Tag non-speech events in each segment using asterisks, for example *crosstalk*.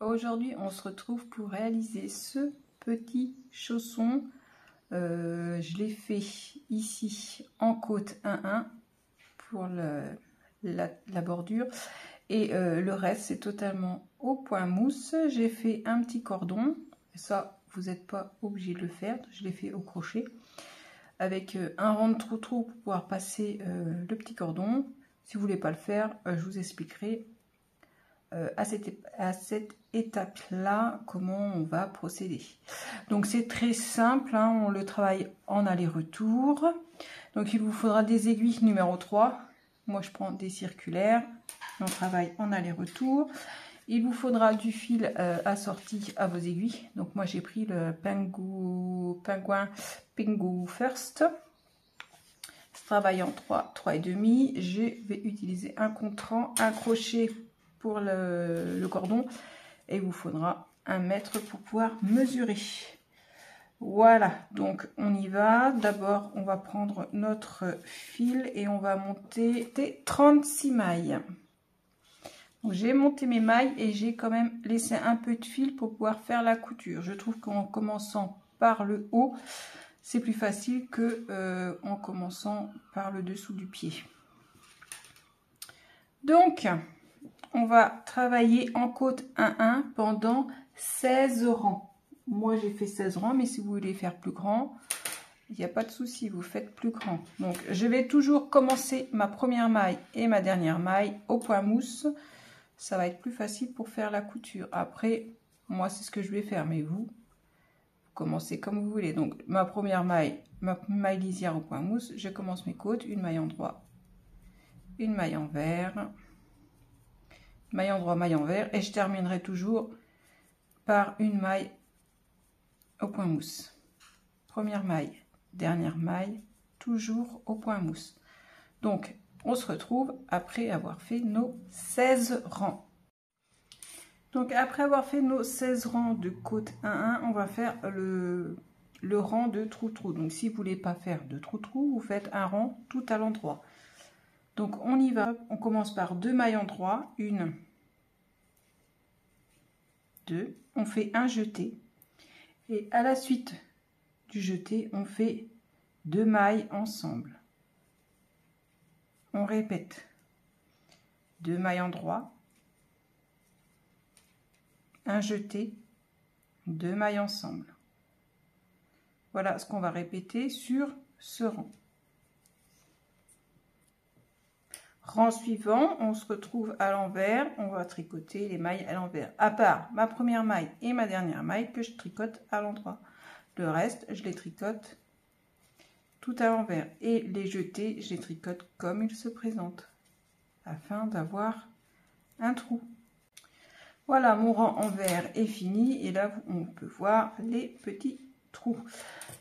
Aujourd'hui, on se retrouve pour réaliser ce petit chausson. Euh, je l'ai fait ici en côte 1-1 pour la, bordure. Et euh, le reste, c'est totalement au point mousse. J'ai fait un petit cordon. Ça, vous n'êtes pas obligé de le faire. Je l'ai fait au crochet. Avec euh, un rond de trou-trou pour pouvoir passer le petit cordon. Si vous voulez pas le faire, je vous expliquerai euh, à cette, étape-là comment on va procéder. Donc c'est très simple, hein, on le travaille en aller-retour. Donc il vous faudra des aiguilles numéro 3. Moi je prends des circulaires, on travaille en aller-retour. Il vous faudra du fil euh, assorti à vos aiguilles. Donc moi j'ai pris le Penguin, Penguin Pingu First. Je travaille en 3, 3 et demi. Je vais utiliser un contrant, un crochet pour le, cordon et il vous faudra un mètre pour pouvoir mesurer. Voilà, donc on y va. D'abord, on va prendre notre fil et on va monter 36 mailles. J'ai monté mes mailles et j'ai quand même laissé un peu de fil pour pouvoir faire la couture. Je trouve qu'en commençant par le haut, c'est plus facile que euh, en commençant par le dessous du pied. Donc, on va travailler en côte 1-1 pendant 16 rangs. Moi, j'ai fait 16 rangs, mais si vous voulez faire plus grand, il n'y a pas de souci, vous faites plus grand. Donc, je vais toujours commencer ma première maille et ma dernière maille au point mousse. Ça va être plus facile pour faire la couture. Après, moi, c'est ce que je vais faire, mais vous, commencez comme vous voulez. Donc, ma première maille, ma maille lisière au point mousse, je commence mes côtes, une maille en droit, une maille en vert, maille en droit, maille en vert, et je terminerai toujours par une maille au point mousse. Première maille, dernière maille, toujours au point mousse. Donc, on se retrouve après avoir fait nos 16 rangs. Donc, après avoir fait nos 16 rangs de côte 1-1, on va faire le, le rang de trou-trou. Donc, si vous voulez pas faire de trou-trou, vous faites un rang tout à l'endroit. Donc, on y va. On commence par deux mailles en droit, une, 2, on fait un jeté. Et à la suite du jeté, on fait deux mailles ensemble. On répète. Deux mailles en droit, un jeté, deux mailles ensemble. Voilà ce qu'on va répéter sur ce rang. Rang suivant, on se retrouve à l'envers, on va tricoter les mailles à l'envers, à part ma première maille et ma dernière maille que je tricote à l'endroit. Le reste, je les tricote tout à l'envers. Et les jetés, je les tricote comme ils se présentent, afin d'avoir un trou. Voilà, mon rang envers est fini, et là, on peut voir les petits trous.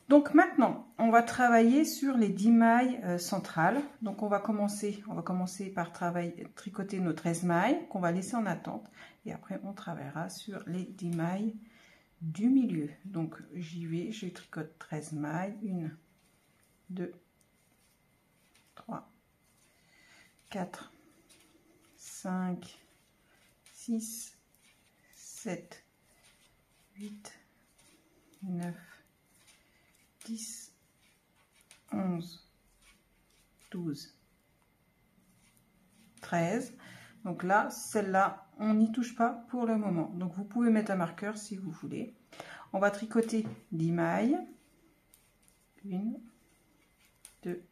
Donc maintenant, on va travailler sur les 10 mailles euh, centrales. Donc on va commencer, on va commencer par travailler, tricoter nos 13 mailles qu'on va laisser en attente. Et après, on travaillera sur les 10 mailles du milieu. Donc j'y vais, je tricote 13 mailles. 1, 2, 3, 4, 5, 6, 7, 8, 9, 10, 11, 12, 13. Donc là, celle-là, on n'y touche pas pour le moment. Donc vous pouvez mettre un marqueur si vous voulez. On va tricoter 10 mailles. 1, 2,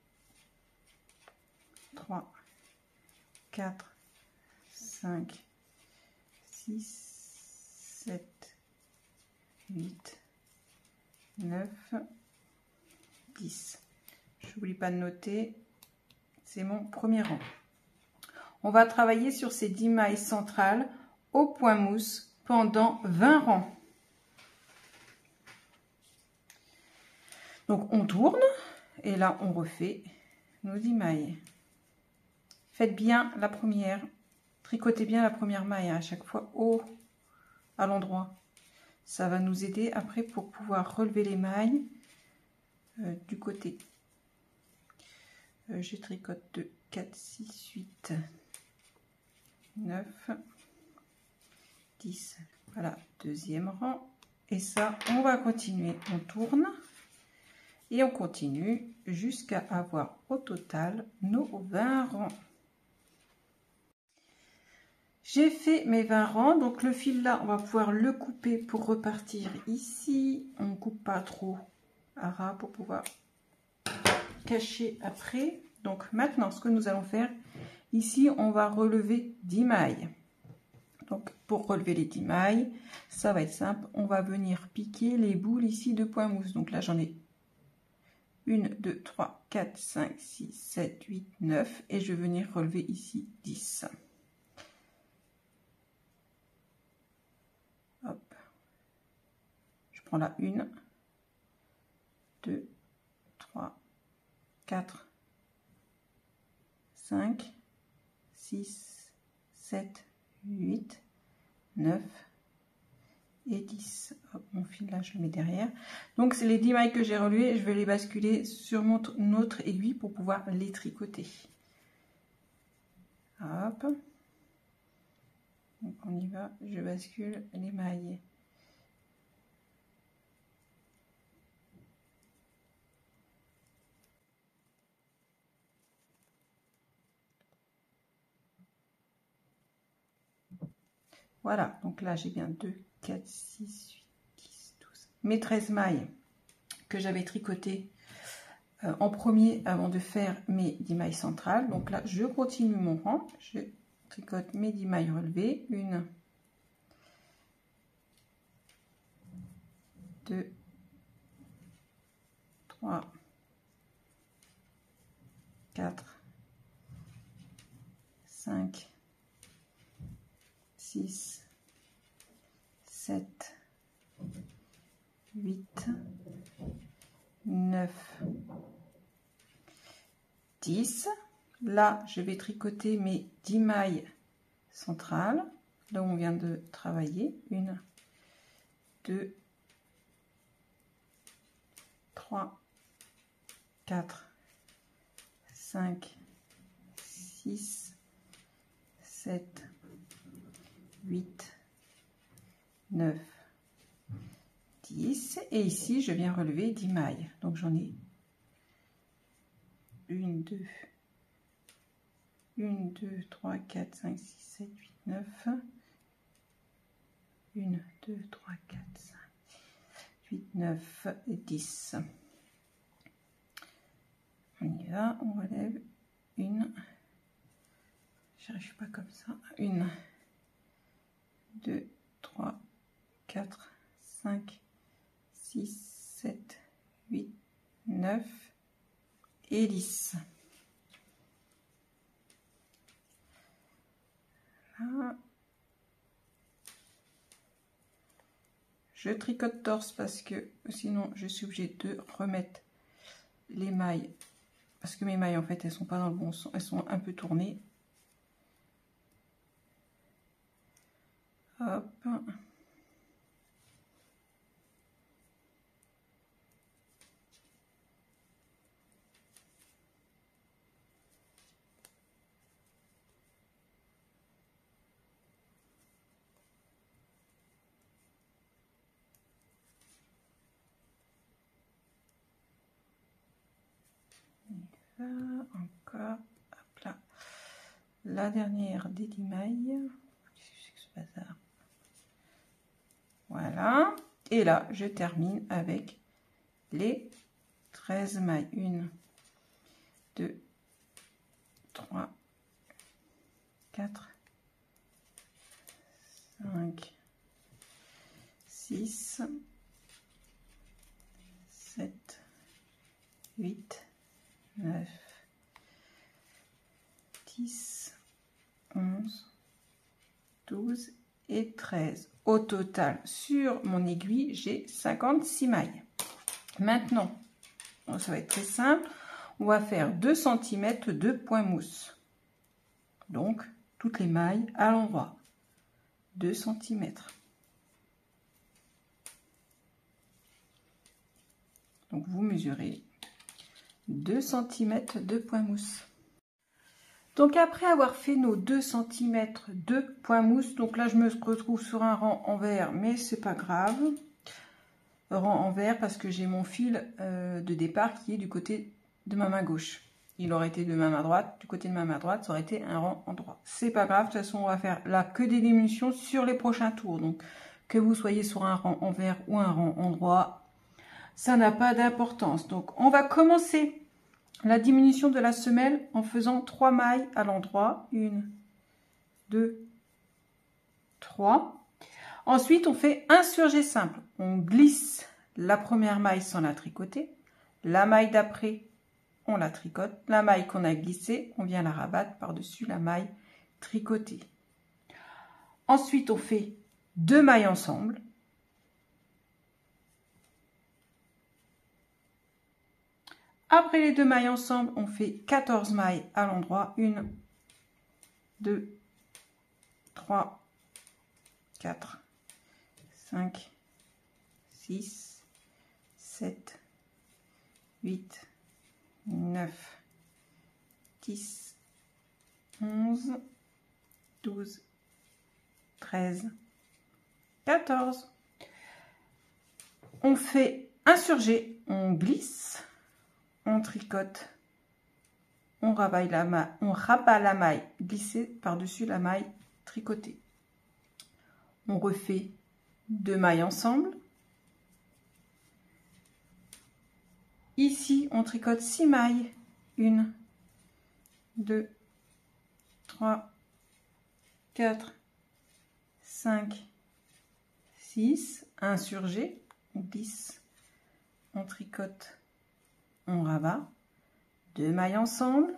3, 4, 5, 6, 7, 8, 9, 10. J'oublie pas de noter, c'est mon premier rang. On va travailler sur ces 10 mailles centrales au point mousse pendant 20 rangs. Donc on tourne et là on refait nos 10 mailles. Faites bien la première, tricotez bien la première maille hein, à chaque fois au à l'endroit. Ça va nous aider après pour pouvoir relever les mailles euh, du côté. Euh, je tricote de 4, 6, 8, 9, 10, Voilà, deuxième rang. Et ça, on va continuer. On tourne et on continue jusqu'à avoir au total nos 20 rangs. J'ai fait mes 20 rangs, donc le fil là, on va pouvoir le couper pour repartir ici. On ne coupe pas trop à ras pour pouvoir cacher après. Donc maintenant, ce que nous allons faire, ici, on va relever 10 mailles. Donc pour relever les 10 mailles, ça va être simple. On va venir piquer les boules ici de point mousse. Donc là, j'en ai 1, 2, 3, 4, 5, 6, 7, 8, 9. Et je vais venir relever ici 10. Je prends la 1, 2, 3, 4, 5, 6, 7, 8, 9 et 10. mon fil là, je le mets derrière. Donc, c'est les 10 mailles que j'ai relevées. Je vais les basculer sur notre aiguille pour pouvoir les tricoter. Hop. On y va. Je bascule les mailles. Voilà, donc là j'ai bien 2, 4, 6, 8, 10, 12. Mes 13 mailles que j'avais tricotées euh, en premier avant de faire mes 10 mailles centrales. Donc là, je continue mon rang. Je tricote mes 10 mailles relevées. 1, 2, 3, 4, 5, 6, 7, 8, 9, 10. Là, je vais tricoter mes 10 mailles centrales, où on vient de travailler. 1, 2, 3, 4, 5, 6, 7, 8, 9, 10. Et ici, je viens relever 10 mailles. Donc, j'en ai 1, 2, 1, 2, 3, 4, 5, 6, 7, 8, 9. 1, 2, 3, 4, 5, 8, 9 et 10. On y va, on relève une. J'arrive pas comme ça. Une. 2, 3, 4, 5, 6, 7, 8, 9 et 10. Je tricote torse parce que sinon je suis obligée de remettre les mailles parce que mes mailles en fait elles sont pas dans le bon sens, elles sont un peu tournées Hop. encore hop là la dernière des 10 mailles ce bazar? Et là, je termine avec les 13 mailles. 1, 2, 3, 4, 5, 6, 7, 8, 9, 10, 11, 12 et 13. Au total, sur mon aiguille, j'ai 56 mailles. Maintenant, ça va être très simple. On va faire 2 cm de point mousse. Donc, toutes les mailles à l'endroit. 2 cm. Donc, vous mesurez 2 cm de point mousse. Donc après avoir fait nos 2 cm de point mousse, donc là je me retrouve sur un rang envers, mais c'est pas grave. Rang envers parce que j'ai mon fil euh, de départ qui est du côté de ma main gauche. Il aurait été de ma main droite, du côté de ma main droite, ça aurait été un rang en droit. C'est pas grave, de toute façon on va faire là que des diminutions sur les prochains tours. Donc que vous soyez sur un rang envers ou un rang en droit, ça n'a pas d'importance. Donc on va commencer la diminution de la semelle en faisant 3 mailles à l'endroit. 1, 2, 3. Ensuite, on fait un surjet simple. On glisse la première maille sans la tricoter. La maille d'après, on la tricote. La maille qu'on a glissée, on vient la rabattre par-dessus la maille tricotée. Ensuite, on fait deux mailles ensemble. Après les deux mailles ensemble, on fait 14 mailles à l'endroit. 1, 2, 3, 4, 5, 6, 7, 8, 9, 10, 11, 12, 13, 14. On fait un surjet, on glisse on tricote, on, rabat la maille, on rabat la maille glissée par-dessus la maille tricotée. On refait deux mailles ensemble. Ici, on tricote six mailles. Une, deux, trois, quatre, cinq, six. Un surgé, on glisse, on tricote on rabat, deux mailles ensemble,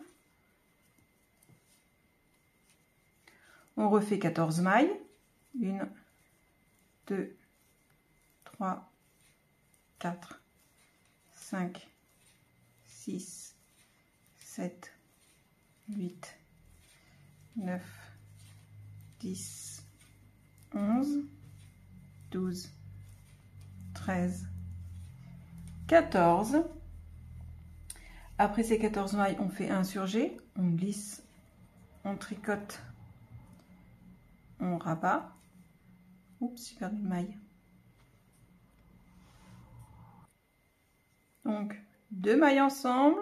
on refait 14 mailles, une, deux, trois, quatre, cinq, six, sept, huit, neuf, dix, onze, douze, treize, quatorze. Après ces 14 mailles, on fait un surjet, on glisse, on tricote, on rabat. Oups, j'ai perdu une maille. Donc, deux mailles ensemble.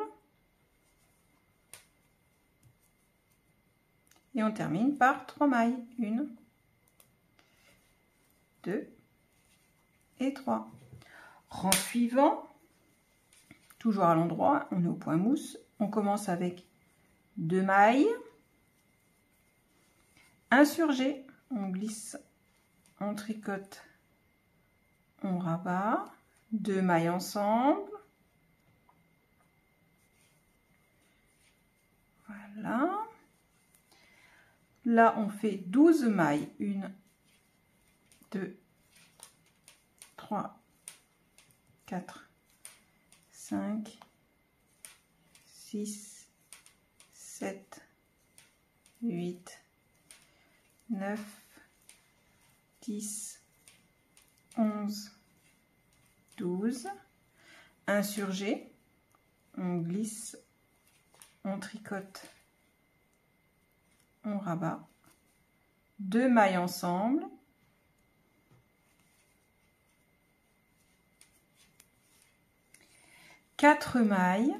Et on termine par trois mailles. Une, deux et trois. Rang suivant toujours à l'endroit, on est au point mousse. On commence avec deux mailles, un surjet, on glisse, on tricote, on rabat, deux mailles ensemble. Voilà. Là, on fait 12 mailles. Une, deux, trois, quatre, 5, 6, 7, 8, 9, 10, 11, 12. Insurgé, on glisse, on tricote, on rabat. Deux mailles ensemble. 4 mailles.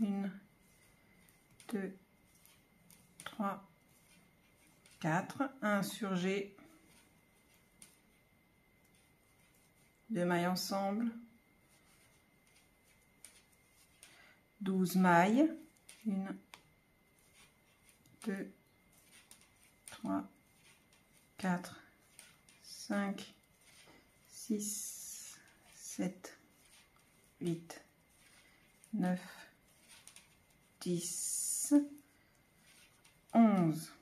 1, 2, 3, 4. Un surgé. Deux mailles ensemble. 12 mailles. 1, 2, 3, 4, 5, 6, 7, 8, 9, 10, 11,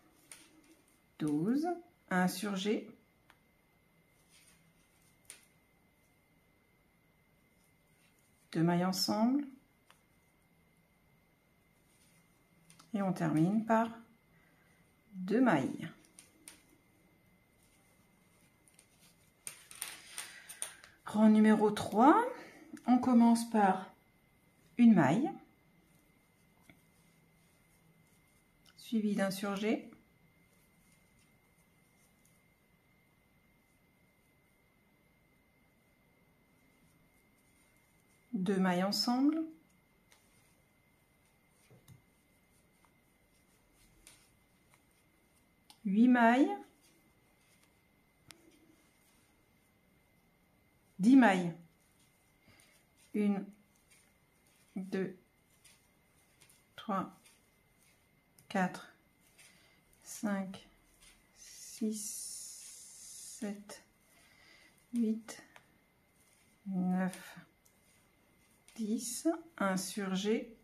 12, un surgé, deux mailles ensemble, et on termine par deux mailles. Rang numéro 3, on commence par une maille, suivi d'un surjet. Deux mailles ensemble. Huit mailles. 10 mailles. Une, deux, trois, quatre, cinq, six, sept, huit, neuf, dix. Insurgé.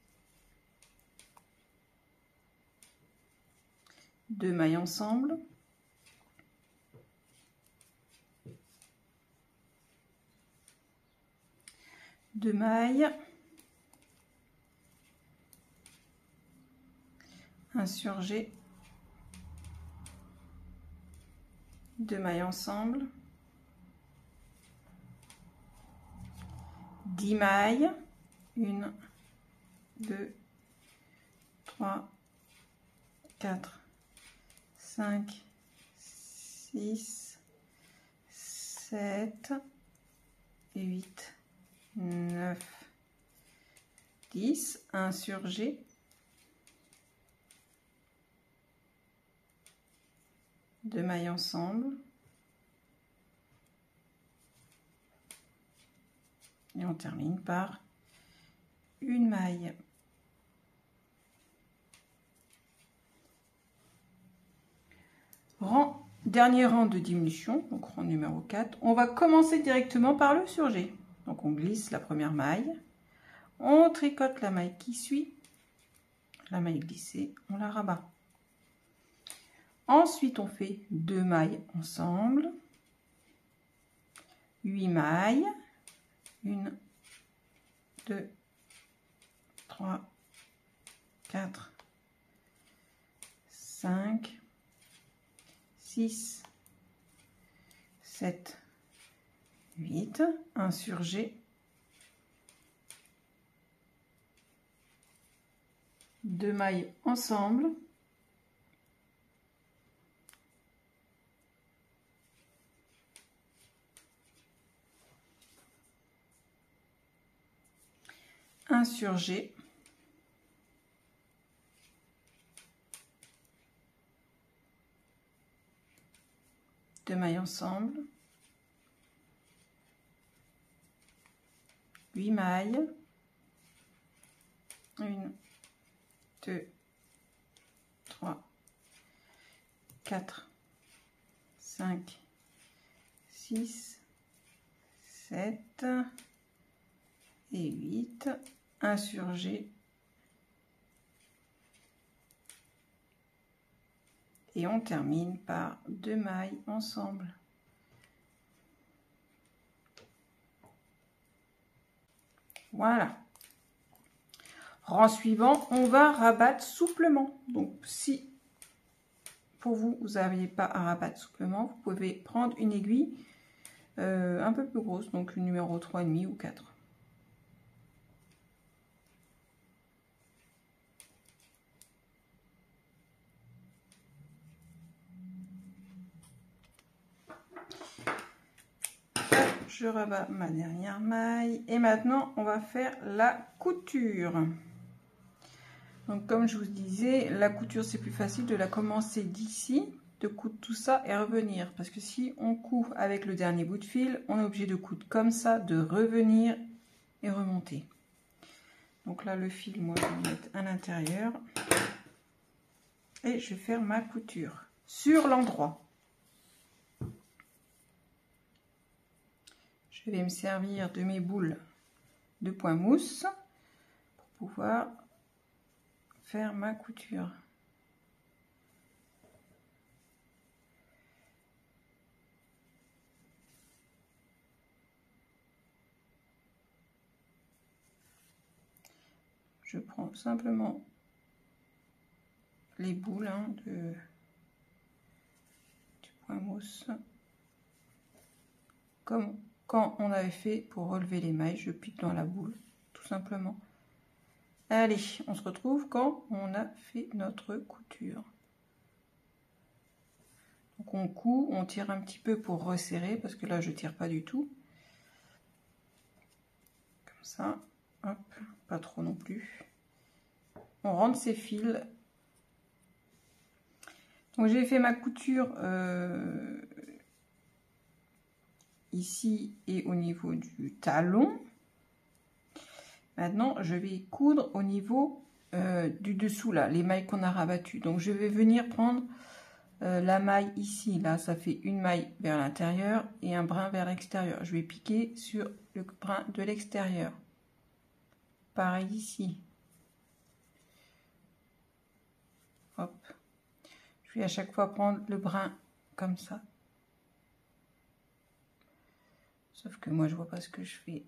Deux mailles ensemble. Deux mailles, insurgé, deux mailles ensemble, 10 mailles, une, deux, trois, quatre, cinq, six, sept et 8. 9, 10, insurgé. Deux mailles ensemble. Et on termine par une maille. Rang, dernier rang de diminution, donc rang numéro 4. On va commencer directement par le surgé. Donc on glisse la première maille, on tricote la maille qui suit, la maille glissée, on la rabat. Ensuite on fait deux mailles ensemble, huit mailles, une, deux, trois, quatre, cinq, six, sept, 8, insurgé, deux mailles ensemble, insurgé, deux mailles ensemble, 8 mailles. 1, 2, 3, 4, 5, 6, 7 et 8. Insurgé. Et on termine par deux mailles ensemble. Voilà. Rang suivant, on va rabattre souplement. Donc, si pour vous, vous n'aviez pas à rabattre souplement, vous pouvez prendre une aiguille euh, un peu plus grosse, donc une numéro 3,5 ou 4. Je rabats ma dernière maille. Et maintenant on va faire la couture. Donc comme je vous disais la couture c'est plus facile de la commencer d'ici de coudre tout ça et revenir. Parce que si on coud avec le dernier bout de fil on est obligé de coudre comme ça de revenir et remonter. Donc là le fil moi je vais mettre à l'intérieur. Et je vais faire ma couture sur l'endroit je vais me servir de mes boules de point mousse pour pouvoir faire ma couture. Je prends simplement les boules hein, de, du point mousse comme on avait fait pour relever les mailles, je pique dans la boule, tout simplement. Allez, on se retrouve quand on a fait notre couture. Donc on coud, on tire un petit peu pour resserrer, parce que là je tire pas du tout. Comme ça, hop, pas trop non plus. On rentre ses fils. Donc j'ai fait ma couture euh, ici et au niveau du talon. Maintenant, je vais coudre au niveau euh, du dessous, là, les mailles qu'on a rabattues. Donc, je vais venir prendre euh, la maille ici. Là, ça fait une maille vers l'intérieur et un brin vers l'extérieur. Je vais piquer sur le brin de l'extérieur. Pareil ici. Hop. Je vais à chaque fois prendre le brin comme ça. Sauf que moi, je vois pas ce que je fais.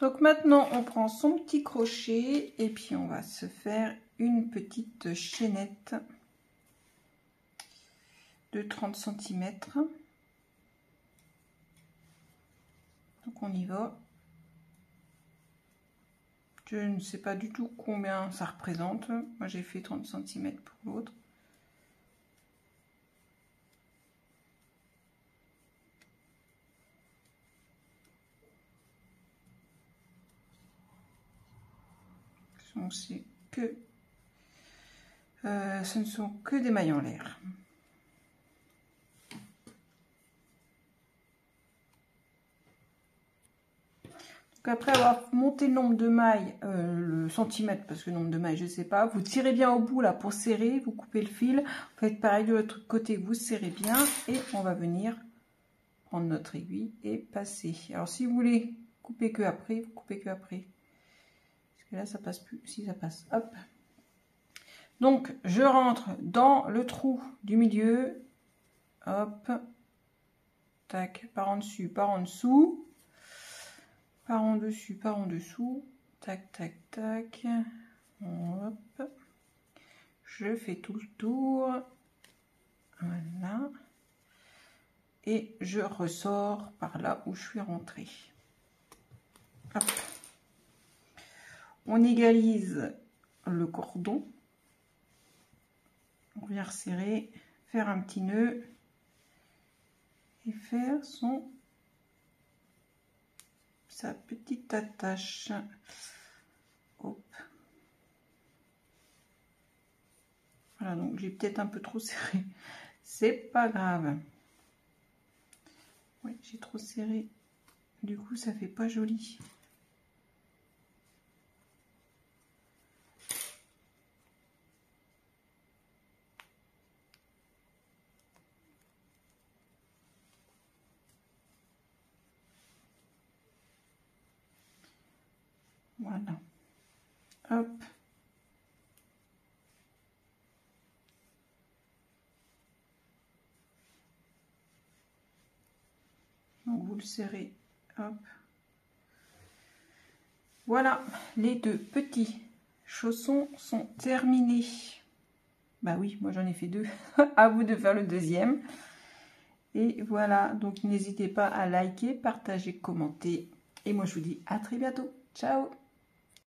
Donc maintenant, on prend son petit crochet et puis on va se faire une petite chaînette de 30 cm. Donc on y va. Je ne sais pas du tout combien ça représente. Moi j'ai fait 30 cm pour l'autre. Que euh, ce ne sont que des mailles en l'air. après avoir monté le nombre de mailles, euh, le centimètre, parce que le nombre de mailles, je ne sais pas, vous tirez bien au bout là pour serrer, vous coupez le fil, vous faites pareil de l'autre côté, vous serrez bien et on va venir prendre notre aiguille et passer. Alors si vous voulez couper que après, vous coupez que après là, ça passe plus. Si, ça passe. Hop. Donc, je rentre dans le trou du milieu. Hop. Tac. Par en dessus, par en dessous. Par en dessus, par en dessous. Tac, tac, tac. Hop. Je fais tout le tour. Voilà. Et je ressors par là où je suis rentrée. Hop on égalise le cordon, on vient resserrer, faire un petit nœud et faire son sa petite attache. Voilà, donc j'ai peut-être un peu trop serré. C'est pas grave. Oui, j'ai trop serré. Du coup, ça fait pas joli. Voilà. Hop. Donc vous le serrez. Hop. Voilà, les deux petits chaussons sont terminés. Bah oui, moi j'en ai fait deux. *laughs* à vous de faire le deuxième. Et voilà, donc n'hésitez pas à liker, partager, commenter. Et moi je vous dis à très bientôt. Ciao